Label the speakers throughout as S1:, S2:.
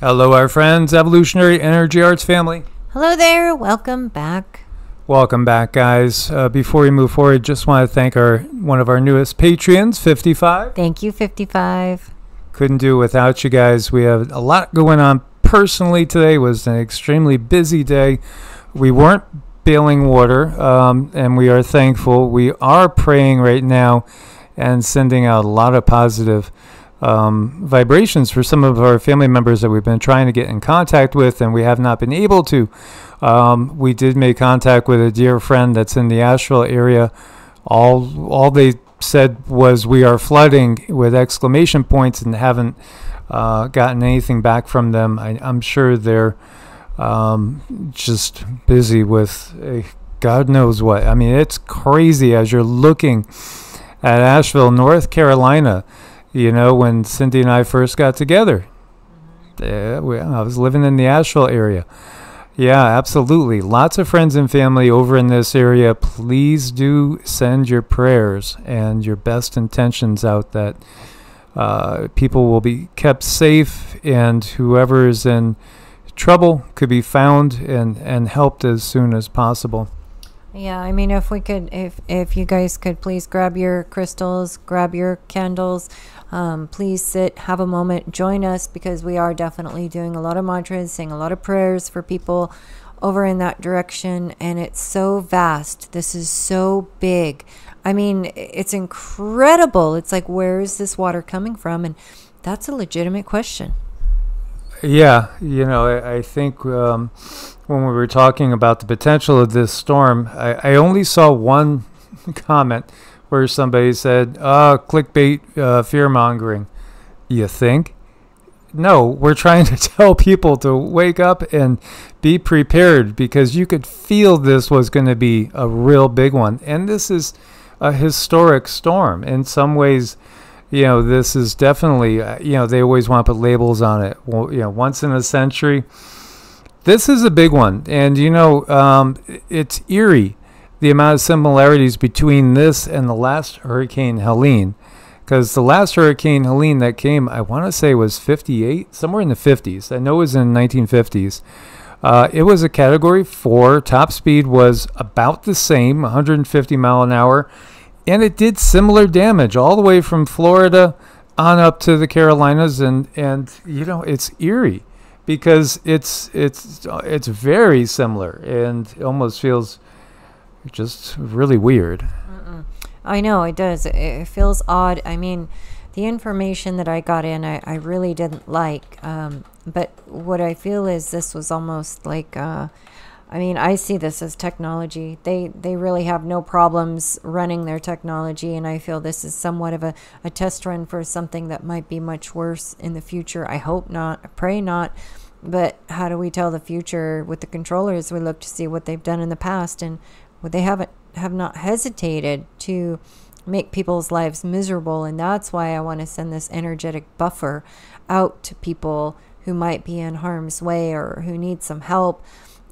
S1: Hello, our friends, Evolutionary Energy Arts family.
S2: Hello there. Welcome back.
S1: Welcome back, guys. Uh, before we move forward, just want to thank our one of our newest patrons, 55.
S2: Thank you, 55.
S1: Couldn't do it without you guys. We have a lot going on personally today. It was an extremely busy day. We weren't bailing water, um, and we are thankful. We are praying right now and sending out a lot of positive um, vibrations for some of our family members that we've been trying to get in contact with, and we have not been able to. Um, we did make contact with a dear friend that's in the Asheville area. All all they said was we are flooding with exclamation points and haven't uh, gotten anything back from them. I, am sure they're um, just busy with uh, God knows what. I mean, it's crazy as you're looking at Asheville, North Carolina. You know, when Cindy and I first got together, yeah, we, I was living in the Asheville area. Yeah, absolutely. Lots of friends and family over in this area. Please do send your prayers and your best intentions out that uh, people will be kept safe and whoever is in trouble could be found and, and helped as soon as possible.
S2: Yeah, I mean, if we could, if if you guys could please grab your crystals, grab your candles, um, please sit, have a moment, join us because we are definitely doing a lot of mantras, saying a lot of prayers for people over in that direction, and it's so vast. This is so big. I mean, it's incredible. It's like, where is this water coming from? And that's a legitimate question.
S1: Yeah, you know, I, I think um, when we were talking about the potential of this storm, I, I only saw one comment where somebody said, "Ah, clickbait, uh, fear mongering." You think? No, we're trying to tell people to wake up and be prepared because you could feel this was going to be a real big one, and this is a historic storm in some ways you know, this is definitely, uh, you know, they always want to put labels on it. Well, you know, once in a century. This is a big one, and you know, um, it's eerie the amount of similarities between this and the last Hurricane Helene, because the last Hurricane Helene that came, I want to say was 58, somewhere in the 50s. I know it was in the 1950s. Uh, it was a Category 4. Top speed was about the same, 150 mile an hour and it did similar damage all the way from Florida on up to the Carolinas, and and you know it's eerie because it's it's it's very similar and almost feels just really weird.
S2: Mm-mm. I know it does. It feels odd. I mean, the information that I got in, I, I really didn't like. Um, but what I feel is this was almost like. Uh, I mean, I see this as technology. They they really have no problems running their technology, and I feel this is somewhat of a, a test run for something that might be much worse in the future. I hope not. I pray not. But how do we tell the future with the controllers? We look to see what they've done in the past, and they haven't have not hesitated to make people's lives miserable, and that's why I want to send this energetic buffer out to people who might be in harm's way or who need some help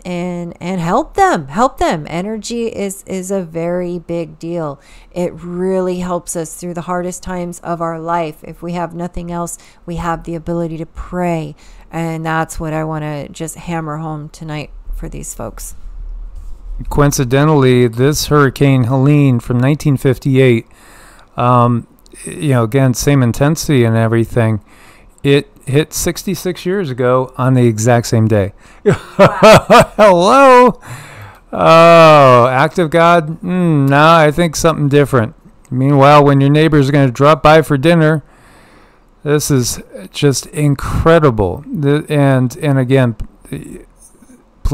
S2: and and help them help them. Energy is is a very big deal. It really helps us through the hardest times of our life. If we have nothing else we have the ability to pray and that's what i want to just hammer home tonight for these folks
S1: coincidentally this hurricane helene from 1958 um, you know again same intensity and everything it hit 66 years ago on the exact same day. Hello? Oh, act of God? Mm, nah, I think something different. Meanwhile, when your neighbors are going to drop by for dinner, this is just incredible. And and again,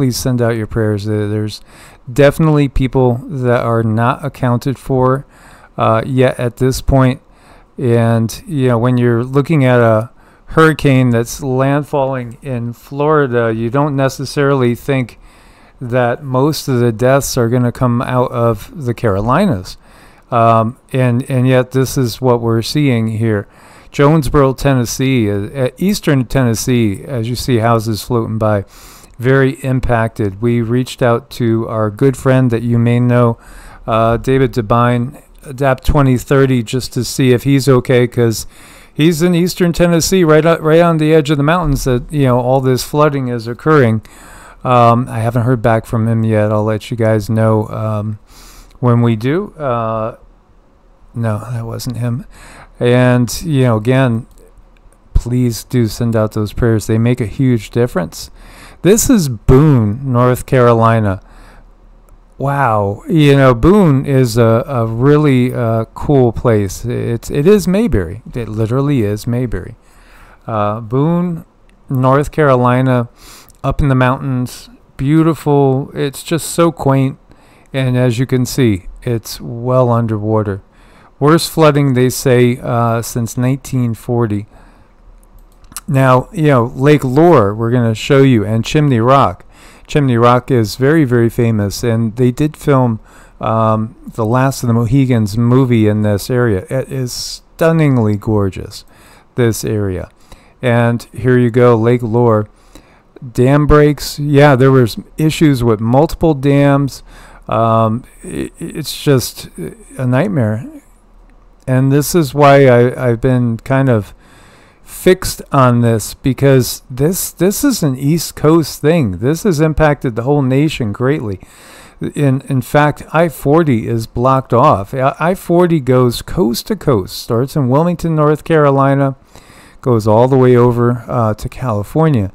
S1: please send out your prayers. There's definitely people that are not accounted for uh, yet at this point. And you know, when you're looking at a hurricane that's landfalling in Florida, you don't necessarily think that most of the deaths are going to come out of the Carolinas. Um, and, and yet, this is what we're seeing here. Jonesborough, Tennessee, uh, eastern Tennessee, as you see houses floating by, very impacted. We reached out to our good friend that you may know, uh, David DuByne, Adapt 2030, just to see if he's okay because he's in eastern Tennessee, right up, right on the edge of the mountains. That you know all this flooding is occurring. Um, I haven't heard back from him yet. I'll let you guys know um, when we do. Uh, no, that wasn't him. And you know, again, please do send out those prayers. They make a huge difference. This is Boone, North Carolina. Wow, you know Boone is a, a really uh, cool place. It's it is Mayberry. It literally is Mayberry. Uh, Boone, North Carolina, up in the mountains, beautiful. It's just so quaint, and as you can see, it's well underwater. Worst flooding they say uh, since 1940. Now, you know, Lake Lure, we're going to show you, and Chimney Rock. Chimney Rock is very, very famous, and they did film um, the Last of the Mohicans movie in this area. It is stunningly gorgeous, this area. And here you go, Lake Lure. Dam breaks. Yeah, there was issues with multiple dams. Um, it, it's just a nightmare. And this is why I, I've been kind of fixed on this because this this is an East Coast thing. This has impacted the whole nation greatly. In in fact, I-40 is blocked off. I-40 goes coast to coast, starts in Wilmington, North Carolina, goes all the way over uh, to California.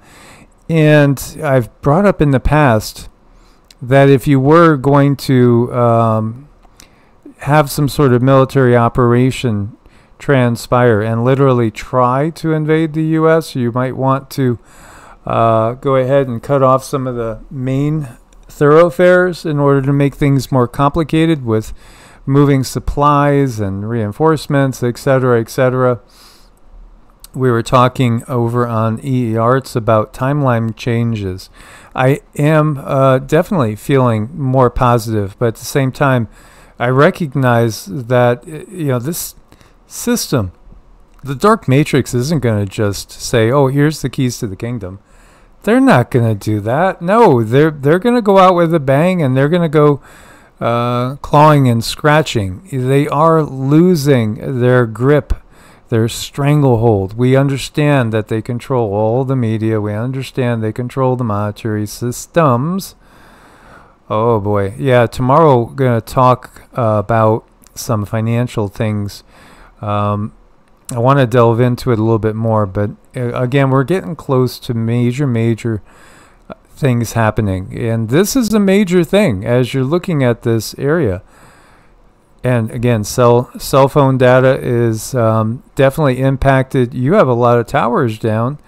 S1: And I've brought up in the past that if you were going to um, have some sort of military operation transpire and literally try to invade the U.S., you might want to uh, go ahead and cut off some of the main thoroughfares in order to make things more complicated with moving supplies and reinforcements, etc., etc. We were talking over on EE Arts about timeline changes. I am uh, definitely feeling more positive, but at the same time, I recognize that you know this system. The Dark Matrix isn't going to just say, "Oh, here's the keys to the kingdom." They're not going to do that. No, they're they're going to go out with a bang and they're going to go uh, clawing and scratching. They are losing their grip, their stranglehold. We understand that they control all the media. We understand they control the monetary systems. Oh boy, yeah. Tomorrow, we're going to talk uh, about some financial things um, I want to delve into it a little bit more, but uh, again, we're getting close to major, major uh, things happening. And this is a major thing as you're looking at this area. And again, cell cell phone data is um, definitely impacted. You have a lot of towers down.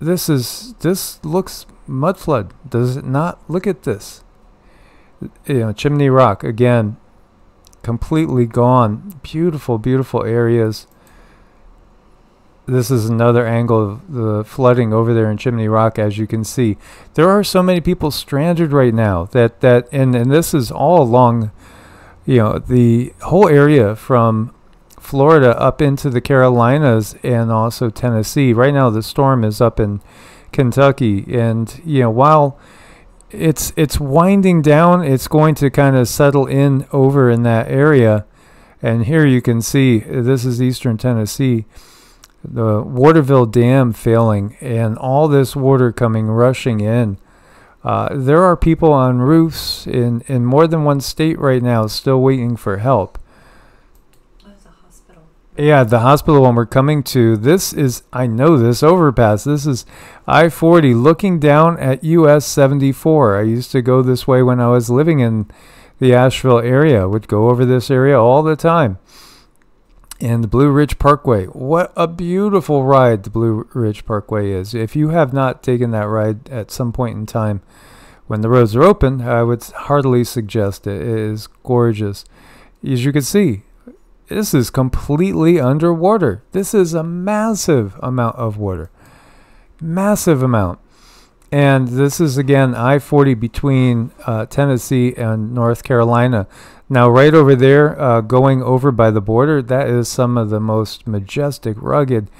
S1: This is this looks mud flood, does it not? Look at this. You know, Chimney Rock again completely gone. Beautiful, beautiful areas. This is another angle of the flooding over there in Chimney Rock, as you can see. There are so many people stranded right now that, that and, and this is all along, you know, the whole area from Florida up into the Carolinas and also Tennessee. Right now, the storm is up in Kentucky, and you know, while it's it's winding down. It's going to kind of settle in over in that area. And here you can see this is eastern Tennessee. The Waterville Dam failing and all this water coming rushing in. Uh, there are people on roofs in, in more than one state right now still waiting for help. Yeah, the hospital one we're coming to. This is, I know this overpass. This is I 40 looking down at US 74. I used to go this way when I was living in the Asheville area, would go over this area all the time. And the Blue Ridge Parkway. What a beautiful ride the Blue Ridge Parkway is. If you have not taken that ride at some point in time when the roads are open, I would heartily suggest it. It is gorgeous. As you can see, this is completely underwater. This is a massive amount of water. Massive amount. And this is again I 40 between uh, Tennessee and North Carolina. Now, right over there, uh, going over by the border, that is some of the most majestic, rugged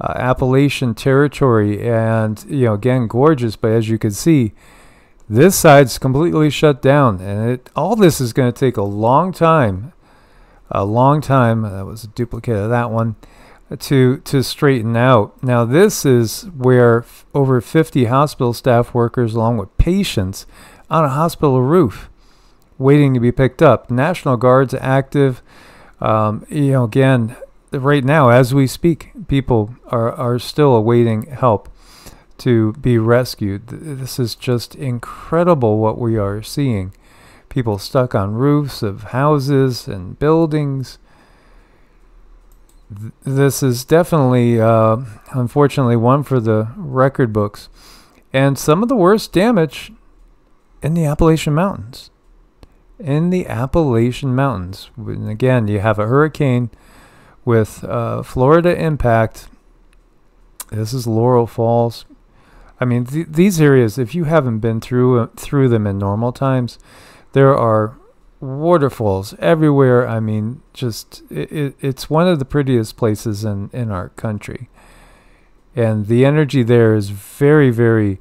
S1: uh, Appalachian territory. And, you know, again, gorgeous. But as you can see, this side's completely shut down. And it, all this is going to take a long time a long time. That was a duplicate of that one. to to straighten out. Now this is where over 50 hospital staff workers, along with patients, on a hospital roof, waiting to be picked up. National Guard's active. Um, you know, again, right now as we speak, people are are still awaiting help to be rescued. This is just incredible what we are seeing. People stuck on roofs of houses and buildings this is definitely, uh, unfortunately, one for the record books. And some of the worst damage in the Appalachian Mountains. In the Appalachian Mountains. And again, you have a hurricane with uh, Florida impact. This is Laurel Falls. I mean, th- these areas, if you haven't been through uh, through them in normal times, there are waterfalls everywhere. I mean, just it, it, it's one of the prettiest places in, in our country. And the energy there is very, very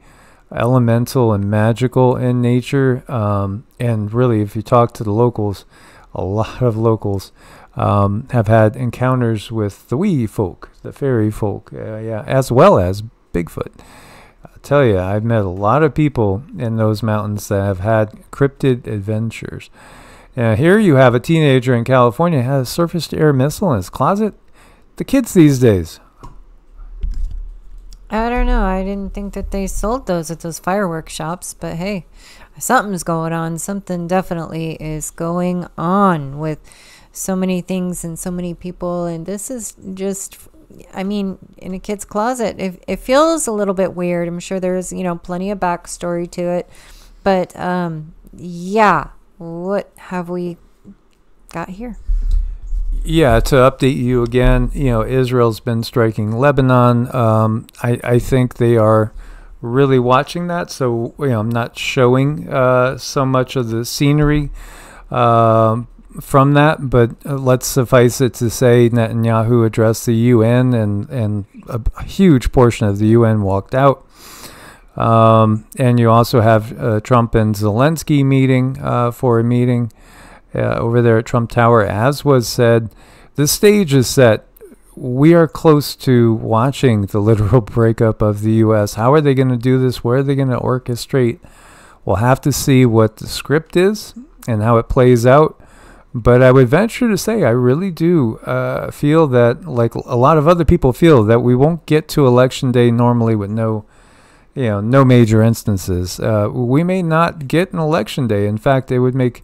S1: elemental and magical in nature. Um, and really, if you talk to the locals, a lot of locals um, have had encounters with the wee folk, the fairy folk, uh, yeah, as well as Bigfoot. Tell you, I've met a lot of people in those mountains that have had cryptid adventures. Now, here you have a teenager in California has a surface to air missile in his closet. The kids these days.
S2: I don't know. I didn't think that they sold those at those fireworks shops, but hey, something's going on. Something definitely is going on with so many things and so many people. And this is just, I mean, in a kid's closet, it, it feels a little bit weird. I'm sure there's, you know, plenty of backstory to it. But um, yeah, what have we got here?
S1: Yeah, to update you again, you know, Israel's been striking Lebanon. Um, I, I think they are really watching that. So, you know, I'm not showing uh, so much of the scenery uh, from that, but uh, let's suffice it to say Netanyahu addressed the UN and, and a, huge portion of the UN walked out. Um, and you also have uh, Trump and Zelensky meeting uh, for a meeting uh, over there at Trump Tower. As was said, the stage is set. We are close to watching the literal breakup of the U.S. How are they going to do this? Where are they going to orchestrate? We'll have to see what the script is and how it plays out. But I would venture to say, I really do uh, feel that, like a lot of other people feel, that we won't get to election day normally with no you know, no major instances. Uh, we may not get an election day. In fact, it would make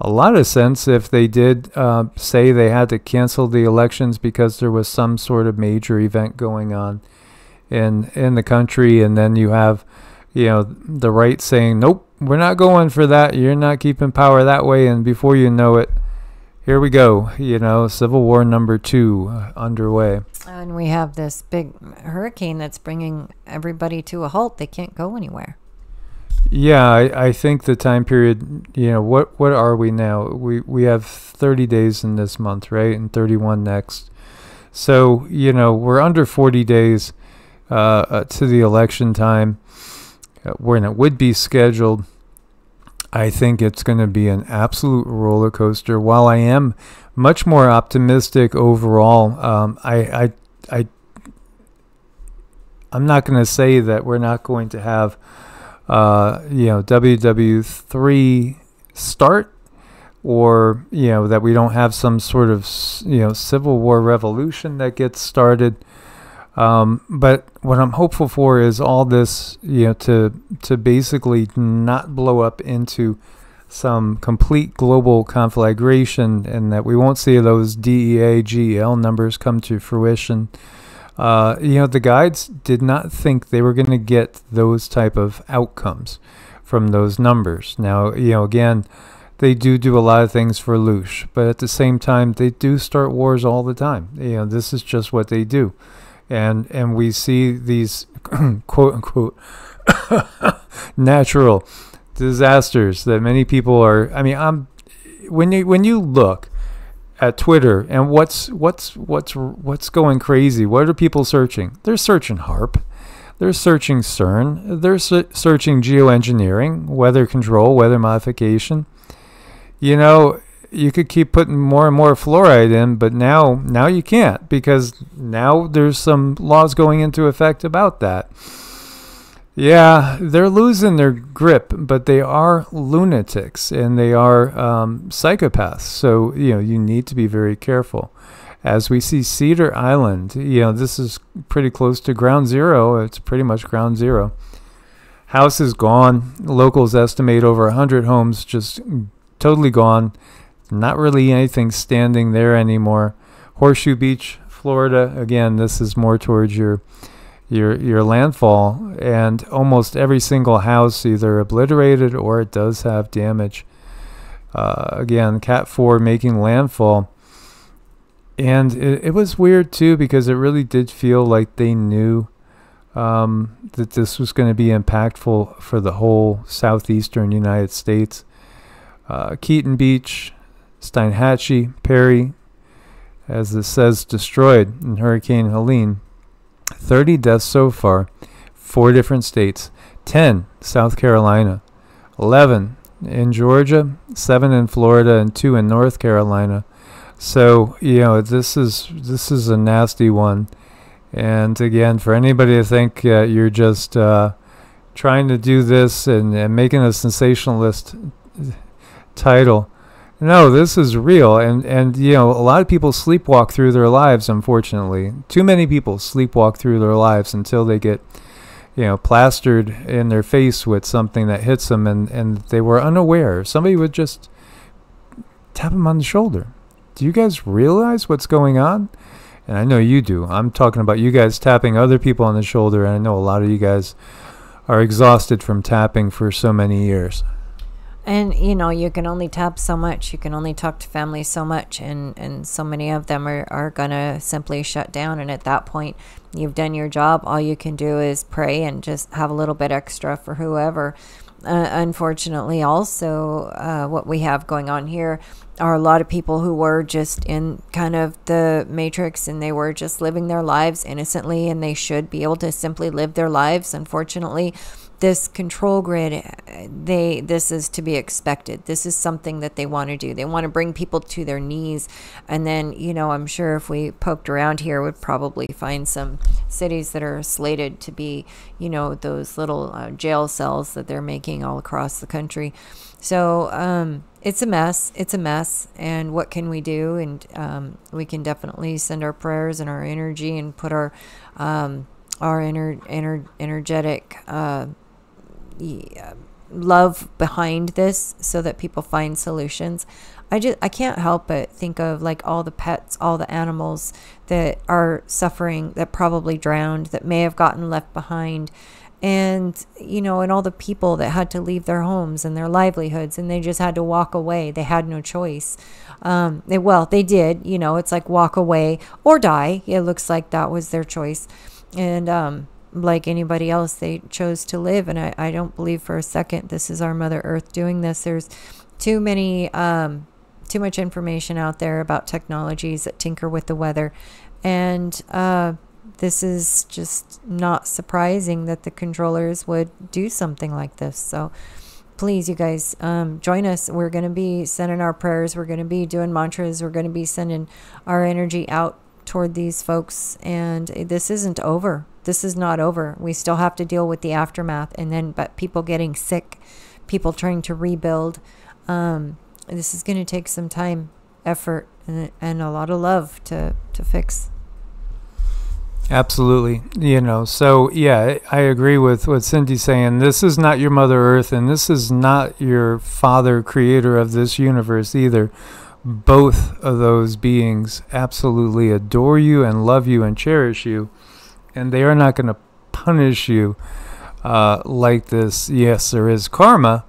S1: a lot of sense if they did uh, say they had to cancel the elections because there was some sort of major event going on in in the country, and then you have, you know, the right saying, "Nope, we're not going for that. You're not keeping power that way," and before you know it here we go. You know, Civil War number two uh, underway.
S2: And we have this big hurricane that's bringing everybody to a halt. They can't go anywhere.
S1: Yeah, I, I think the time period, you know, what what are we now? We we have 30 days in this month, right? And 31 next. So, you know, we're under 40 days uh, uh, to the election time uh, when it would be scheduled. I think it's going to be an absolute roller coaster. While I am much more optimistic overall, um, I, I, I, I'm not going to say that we're not going to have, uh, you know, WW3 start, or you know that we don't have some sort of you know civil war revolution that gets started. Um, but what I'm hopeful for is all this, you know, to to basically not blow up into some complete global conflagration, and that we won't see those Deagel numbers come to fruition. Uh, you know, the guides did not think they were going to get those type of outcomes from those numbers. Now, you know, again, they do do a lot of things for Loosh, but at the same time, they do start wars all the time. You know, this is just what they do and and we see these quote unquote natural disasters that many people are. I mean, I'm when you when you look at Twitter and what's what's what's what's going crazy. What are people searching? They're searching HAARP. They're searching CERN. They're su- searching geoengineering, weather control, weather modification. You know, you could keep putting more and more fluoride in, but now now you can't because now there's some laws going into effect about that. Yeah, they're losing their grip, but they are lunatics and they are um, psychopaths. So you know you need to be very careful. As we see Cedar Island, you know this is pretty close to ground zero. It's pretty much ground zero. House is gone. Locals estimate over 100 homes just totally gone. Not really anything standing there anymore. Horseshoe Beach, Florida. Again, this is more towards your your your landfall, and almost every single house either obliterated or it does have damage. Uh, again, Cat 4 making landfall. And it, it was weird too because it really did feel like they knew um, that this was going to be impactful for the whole southeastern United States. Uh, Keaton Beach, Steinhatchee, Perry, as it says, destroyed in Hurricane Helene. 30 deaths so far, four different states, 10 South Carolina, 11 in Georgia, 7 in Florida, and 2 in North Carolina. So, you know, this is this is a nasty one. And again, for anybody to think uh, you're just uh, trying to do this and, and making a sensationalist title, no, this is real, and and you know a lot of people sleepwalk through their lives. Unfortunately, too many people sleepwalk through their lives until they get, you know, plastered in their face with something that hits them, and and they were unaware. Somebody would just tap them on the shoulder. Do you guys realize what's going on? And I know you do. I'm talking about you guys tapping other people on the shoulder, and I know a lot of you guys are exhausted from tapping for so many years
S2: and you know you can only tap so much. You can only talk to family so much and and so many of them are, are gonna simply shut down. And at that point you've done your job. All you can do is pray and just have a little bit extra for whoever. Uh, unfortunately also uh, what we have going on here are a lot of people who were just in kind of the matrix and they were just living their lives innocently and they should be able to simply live their lives. Unfortunately this control grid they this is to be expected. This is something that they want to do. They want to bring people to their knees. And then you know i'm sure if we poked around here would probably find some cities that are slated to be you know those little uh, jail cells that they're making all across the country. So um, it's a mess. It's a mess. And what can we do? And um, we can definitely send our prayers and our energy and put our um, our ener- ener- energetic uh, love behind this so that people find solutions. I just I can't help but think of like all the pets, all the animals that are suffering, that probably drowned, that may have gotten left behind. And, you know, and all the people that had to leave their homes and their livelihoods and they just had to walk away. They had no choice. Um, they, well, they did, you know, it's like walk away or die. It looks like that was their choice. And, um, like anybody else, they chose to live. And I, I don't believe for a second this is our Mother Earth doing this. There's too many, um, too much information out there about technologies that tinker with the weather. And uh, this is just not surprising that the controllers would do something like this. So please, you guys, um, join us. We're going to be sending our prayers. We're going to be doing mantras. We're going to be sending our energy out toward these folks. And this isn't over this is not over. We still have to deal with the aftermath, and then but people getting sick, people trying to rebuild. Um, this is going to take some time, effort, and, and a lot of love to to fix.
S1: Absolutely. You know, so yeah, I agree with what Cindy's saying. This is not your Mother Earth, and this is not your Father, creator of this universe either. Both of those beings absolutely adore you and love you and cherish you and they are not going to punish you uh, like this. Yes, there is karma,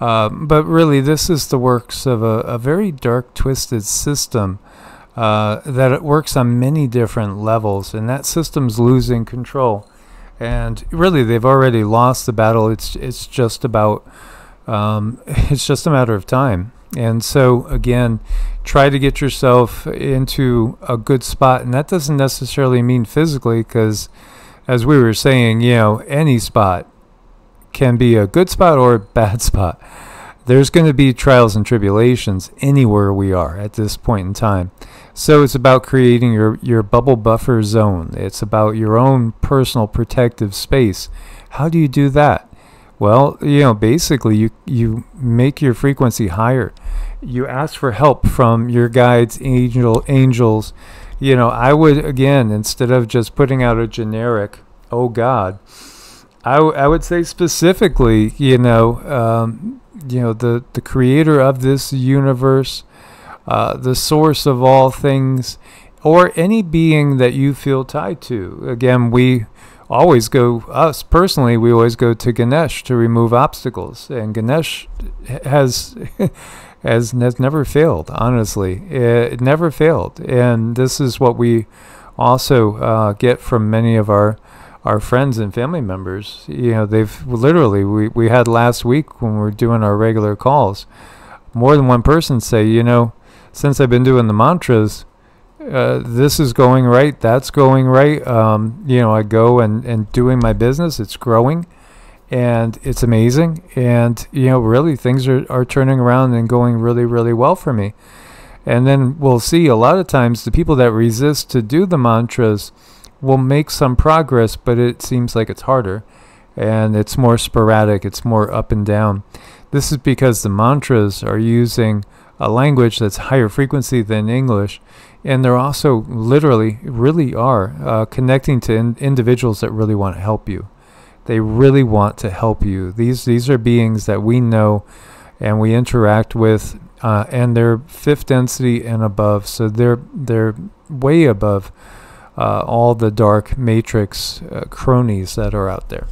S1: uh, but really, this is the works of a, a very dark, twisted system uh, that it works on many different levels, and that system's losing control. And really, they've already lost the battle. It's it's just about um, it's just a matter of time. And so, again, try to get yourself into a good spot. And that doesn't necessarily mean physically, because as we were saying, you know, any spot can be a good spot or a bad spot. there's going to be trials and tribulations anywhere we are at this point in time. So it's about creating your, your bubble buffer zone. It's about your own personal protective space. How do you do that? Well, you know, basically you you make your frequency higher. You ask for help from your guides, angel angels. You know, I would again instead of just putting out a generic, "Oh God," I, I would say specifically, you know, um, you know the the creator of this universe, uh, the source of all things, or any being that you feel tied to. Again, we always go us personally we always go to Ganesh to remove obstacles. And Ganesh has has has never failed honestly. It never failed. And this is what we also uh, get from many of our our friends and family members. You know they've literally we, we had last week when we were doing our regular calls more than one person say you know since I've been doing the mantras uh, this is going right, that's going right. Um, you know, I go and, and doing my business, it's growing and it's amazing. And, you know, really things are, are turning around and going really, really well for me. And then we'll see a lot of times the people that resist to do the mantras will make some progress, but it seems like it's harder and it's more sporadic, it's more up and down. This is because the mantras are using a language that's higher frequency than English and they're also literally really are uh, connecting to in- individuals that really want to help you. They really want to help you. These these are beings that we know and we interact with uh, and they're fifth density and above so they're they're way above uh, all the dark matrix uh, cronies that are out there.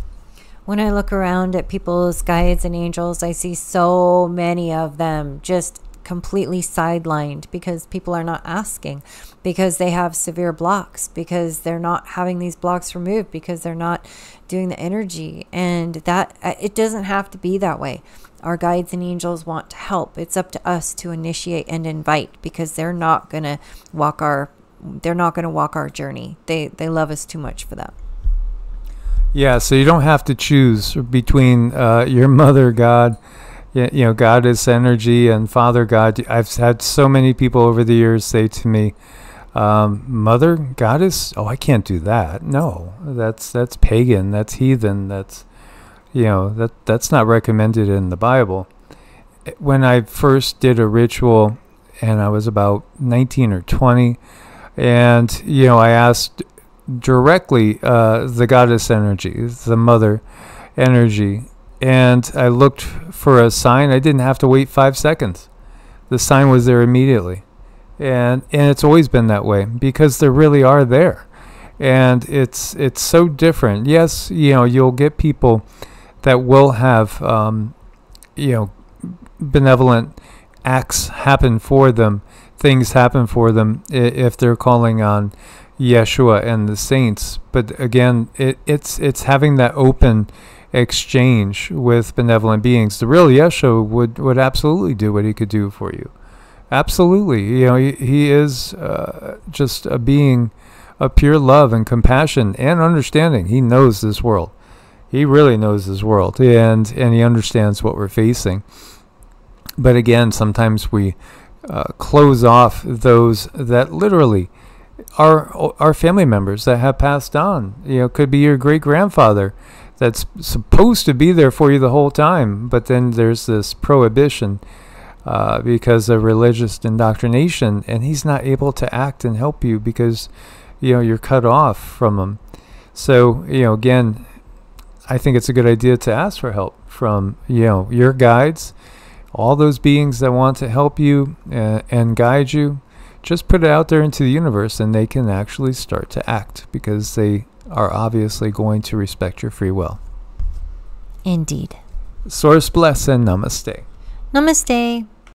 S2: When I look around at people's guides and angels, I see so many of them just completely sidelined because people are not asking, because they have severe blocks, because they're not having these blocks removed, because they're not doing the energy. And that uh, it doesn't have to be that way. Our guides and angels want to help. It's up to us to initiate and invite because they're not going to walk our they're not going to walk our journey. They they love us too much for that.
S1: Yeah, so you don't have to choose between uh, your mother God you know, God is energy and Father God. I've had so many people over the years say to me, um, "Mother God is oh, I can't do that. No, that's that's pagan. That's heathen. That's you know that that's not recommended in the Bible." When I first did a ritual, and I was about 19 or 20, and you know, I asked directly uh, the goddess energy, the mother energy, and I looked for a sign. I didn't have to wait five seconds. The sign was there immediately. And and it's always been that way because they really are there. And it's it's so different. Yes, you know, you'll get people that will have um, you know benevolent acts happen for them, things happen for them if they're calling on Yeshua and the saints. But again, it, it's it's having that open exchange with benevolent beings. The real Yeshua would, would absolutely do what he could do for you. Absolutely. You know, he, he is uh, just a being of pure love and compassion and understanding. He knows this world. He really knows this world and, and he understands what we're facing. But again, sometimes we uh, close off those that literally are our family members that have passed on. You know, could be your great grandfather that's supposed to be there for you the whole time, but then there's this prohibition uh, because of religious indoctrination, and he's not able to act and help you because you know you're cut off from him. So you know, again, I think it's a good idea to ask for help from you know your guides, all those beings that want to help you uh, and guide you. Just put it out there into the universe, and they can actually start to act because they are obviously going to respect your free will.
S2: Indeed.
S1: Source bless and namaste.
S2: Namaste.